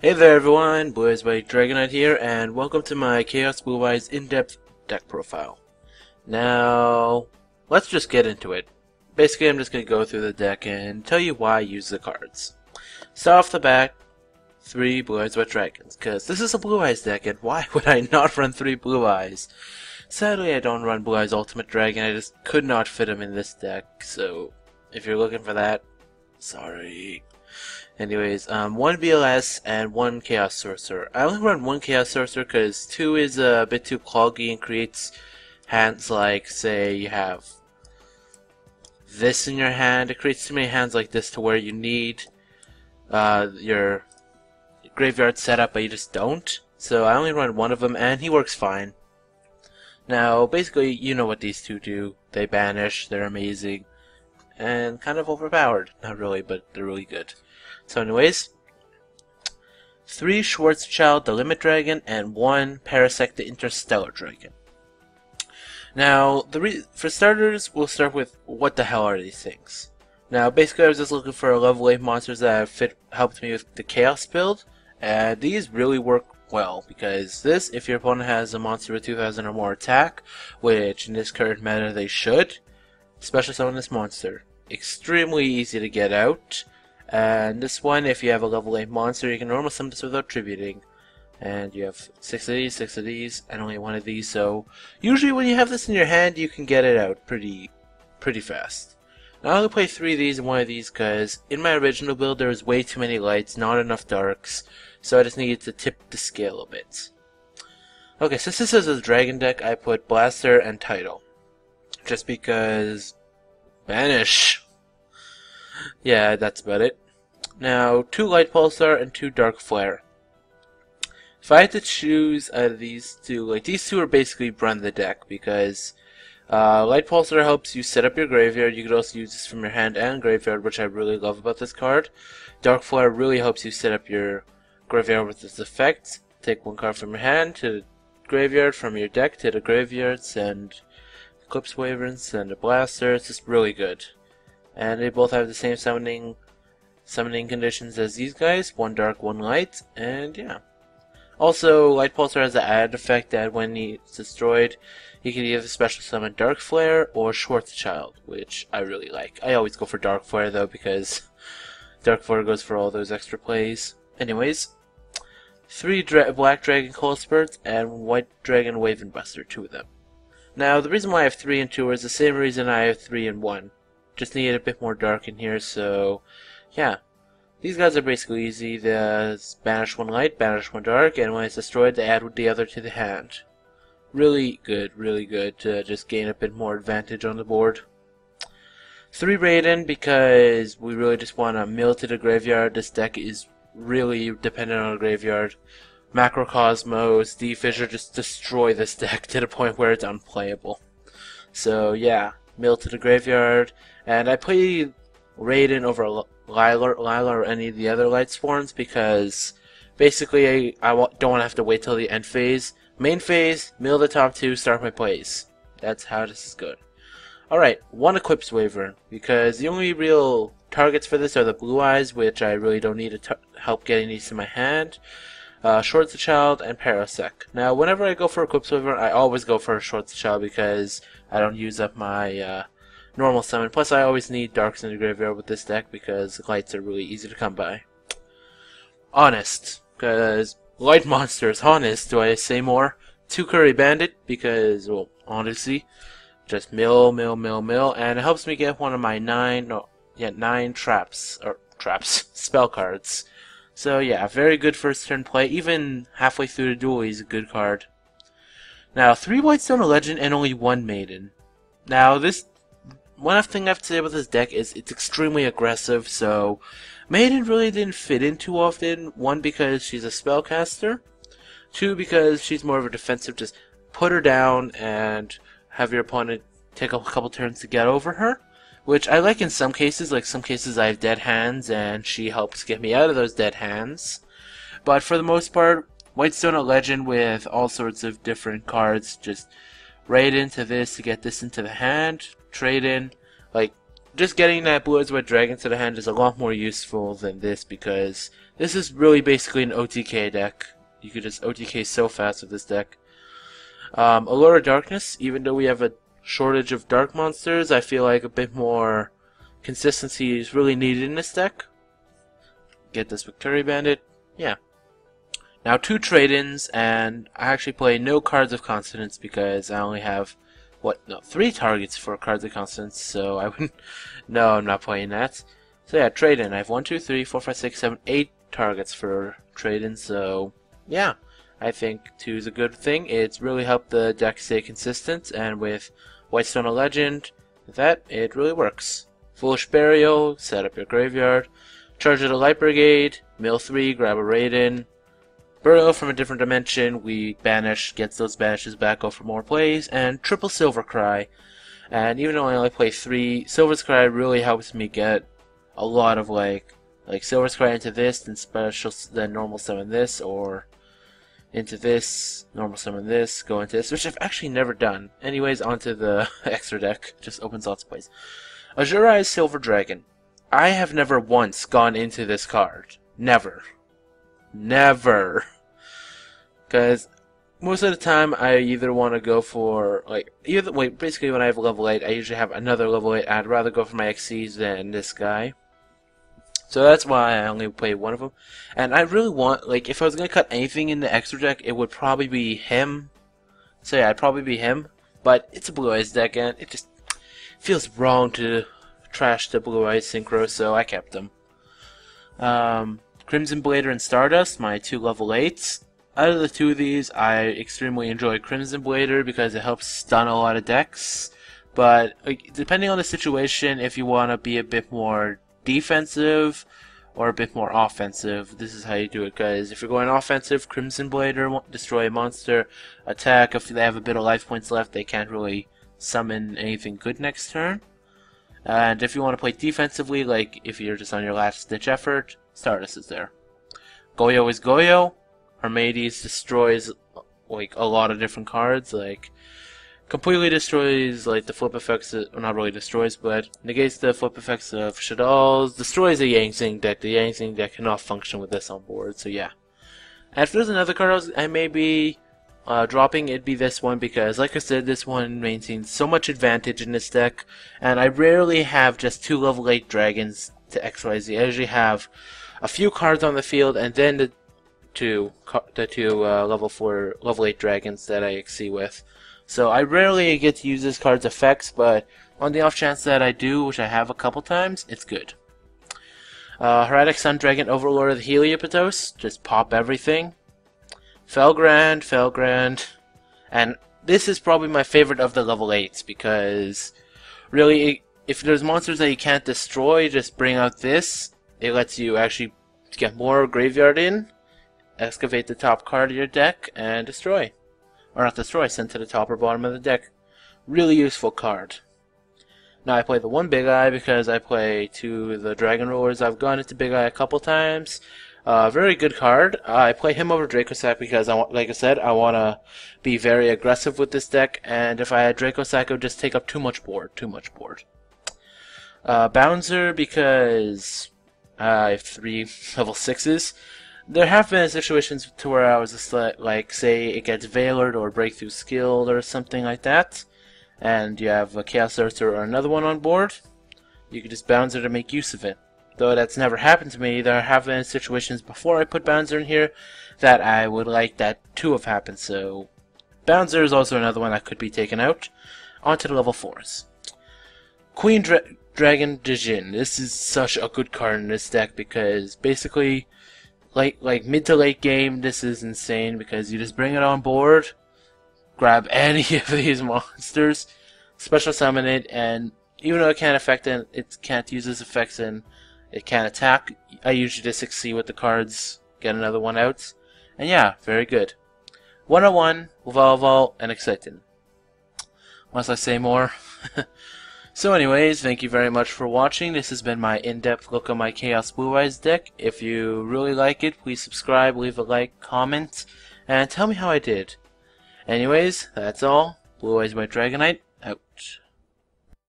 Hey there everyone, Eyes White Dragonite here, and welcome to my Chaos Blue Eyes in-depth deck profile. Now, let's just get into it. Basically, I'm just going to go through the deck and tell you why I use the cards. Start off the back, three Blue Eyes White Dragons, because this is a Blue Eyes deck, and why would I not run three Blue Eyes? Sadly, I don't run Blue Eyes Ultimate Dragon, I just could not fit him in this deck, so if you're looking for that, sorry. Anyways, um, one BLS and one Chaos Sorcerer. I only run one Chaos Sorcerer because two is a bit too cloggy and creates hands like, say, you have this in your hand. It creates too many hands like this to where you need uh, your graveyard setup, but you just don't. So I only run one of them, and he works fine. Now, basically, you know what these two do. They banish, they're amazing, and kind of overpowered. Not really, but they're really good. So anyways, three Schwarzschild the Limit Dragon and one Parsec the Interstellar Dragon. Now, the for starters, we'll start with what the hell are these things? Now, basically, I was just looking for level 8 monsters that fit helped me with the Chaos build, and these really work well, because this, if your opponent has a monster with 2000 or more attack, which in this current meta they should, special summon this monster. Extremely easy to get out, and this one, if you have a level 8 monster, you can normal summon this without tributing. And you have 6 of these, 6 of these, and only one of these, so usually when you have this in your hand, you can get it out pretty pretty fast. Now I only play 3 of these and 1 of these because in my original build there was way too many lights, not enough darks, so I just needed to tip the scale a bit. Okay, since this is a dragon deck, I put Blaster and Tidal. Just because... Banish! yeah, that's about it. Now, two Light Pulsar and two Dark Flare. If I had to choose out of these two, like these two are basically run the deck because uh, Light Pulsar helps you set up your graveyard. You could also use this from your hand and graveyard, which I really love about this card. Dark Flare really helps you set up your graveyard with its effect. Take one card from your hand to the graveyard, from your deck to the graveyard, send Eclipse Wyvern, and a Blaster. It's just really good and they both have the same summoning summoning conditions as these guys, one dark, one light, and yeah. Also, Light Pulsar has the added effect that when he's destroyed, he can either special summon Dark Flare or Schwarzschild, which I really like. I always go for Dark Flare though because Dark Flare goes for all those extra plays. Anyways, three dra Black Dragon Collapserpent and White Dragon Wyverburster, two of them. Now, the reason why I have three and two is the same reason I have three and one. Just need a bit more dark in here, so yeah. These guys are basically easy. The banish one light, banish one dark, and when it's destroyed, they add the other to the hand. Really good, really good to just gain a bit more advantage on the board. Three Raiden because we really just want to mill to the graveyard. This deck is really dependent on the graveyard. Macrocosmos, D-Fissure just destroy this deck to the point where it's unplayable. So yeah, mill to the graveyard, and I play Raiden over Lyla or any of the other Lightsworns because basically I, I don't want to have to wait till the end phase. Main phase, mill the top two, start my plays. That's how this is good. Alright, one Eclipse Wyvern, because the only real targets for this are the Blue Eyes, which I really don't need to help getting these in my hand. Uh, Child and Parsec. Now, whenever I go for Eclipse Wyvern, I always go for Shorts the Child because I don't use up my uh, normal summon. Plus, I always need Darks in the graveyard with this deck because lights are really easy to come by. Honest, because light monsters, honest, do I say more? Two Curry Bandit, because, well, honestly, just mill, mill, mill, mill, and it helps me get one of my nine, no, yeah, nine traps, or traps, spell cards. So yeah, very good first turn play. Even halfway through the duel, he's a good card. Now, three white Whitestone Legend and only one Maiden. Now, this one thing I have to say about this deck is it's extremely aggressive, so Maiden really didn't fit in too often. One, because she's a spellcaster. Two, because she's more of a defensive, just put her down and have your opponent take a couple turns to get over her. Which I like in some cases, like some cases I have dead hands and she helps get me out of those dead hands. But for the most part, Whitestone a legend with all sorts of different cards, just right into this to get this into the hand, trade in. Like, just getting that Blue Eyes Dragon to the hand is a lot more useful than this because this is really basically an OTK deck. You could just OTK so fast with this deck. Um, Allure of Darkness, even though we have a shortage of dark monsters, I feel like a bit more consistency is really needed in this deck. Get this Victory Bandit. Yeah. Now two trade-ins, and I actually play no cards of consonance because I only have, what, no, three targets for cards of consonance, so I wouldn't, no, I'm not playing that. So yeah, trade-in. I have one, two, three, four, five, six, seven, eight targets for trade-in, so yeah. I think two is a good thing. It's really helped the deck stay consistent, and with Whitestone of Legend, that, it really works. Foolish Burial, set up your graveyard. Charge of the Light Brigade, mill 3, grab a Raiden. Burial from a different dimension, we banish, gets those banishes back for more plays, and triple Silver Cry. And even though I only play three, Silver Cry really helps me get a lot of like, like Silver Cry into this, then special, then normal summon this, or into this, normal summon this, go into this, which I've actually never done. Anyways, onto the extra deck, just opens lots of plays. Azure Silver Dragon. I have never once gone into this card. Never. Never. Because most of the time I either want to go for, like, either, wait, basically when I have level 8, I usually have another level 8. I'd rather go for my Xyz than this guy. So that's why I only play one of them. And I really want, like, if I was going to cut anything in the extra deck, it would probably be him. So yeah, it'd probably be him. But it's a Blue Eyes deck, and it just feels wrong to trash the Blue Eyes Synchro, so I kept them. Um, Crimson Blader and Stardust, my two level 8s. Out of the two of these, I extremely enjoy Crimson Blader because it helps stun a lot of decks. But like, depending on the situation, if you want to be a bit more defensive or a bit more offensive. This is how you do it, guys. If you're going offensive, Crimson Blader, destroy a monster, attack. If they have a bit of life points left, they can't really summon anything good next turn. And if you want to play defensively, like if you're just on your last ditch effort, Stardust is there. Goyo is Goyo. Armades destroys like a lot of different cards, like completely destroys like the flip effects well, not really destroys but negates the flip effects of Shaddolls, destroys the Yang Zing deck. The Yang Zing deck cannot function with this on board, so yeah. And if there's another card I may be uh, dropping, it'd be this one because like I said, this one maintains so much advantage in this deck, and I rarely have just two level 8 dragons to XYZ. I usually have a few cards on the field and then the two the two uh, level 4 level 8 dragons that I XC with. So I rarely get to use this card's effects, but on the off chance that I do, which I have a couple times, it's good. Uh, Heretic Sun Dragon Overlord of the Helioptos, just pop everything. Felgrand, Felgrand, and this is probably my favorite of the level 8s because really, if there's monsters that you can't destroy, just bring out this. It lets you actually get more graveyard in, excavate the top card of your deck, and destroy or not destroy, sent to the top or bottom of the deck. Really useful card. Now I play the one Big Eye because I play two the Dragon Rulers. I've gone into Big Eye a couple times. Uh, very good card. Uh, I play him over Dracossack because, I want, like I said, I want to be very aggressive with this deck. And if I had Dracossack, it would just take up too much board. Too much board. Uh, Bouncer because I have three level sixes there have been situations to where I was just like, like say it gets Veilored or Breakthrough Skilled or something like that, and you have a Chaos Ursa or another one on board, you can just Bouncer to make use of it. Though that's never happened to me, there have been situations before I put Bouncer in here that I would like that to have happened, so Bouncer is also another one that could be taken out. Onto the level 4s. Queen Dra Dragon Djinn. This is such a good card in this deck because basically like like mid to late game, this is insane because you just bring it on board, grab any of these monsters, special summon it, and even though it can't affect it, it can't use its effects and it can't attack. I usually just succeed with the cards, get another one out, and yeah, very good. 101, Volvo, and Exciting. Must I say more? So anyways, thank you very much for watching. This has been my in-depth look at my Chaos Blue Eyes deck. If you really like it, please subscribe, leave a like, comment, and tell me how I did. Anyways, that's all. Blue Eyes White Dragonite, out.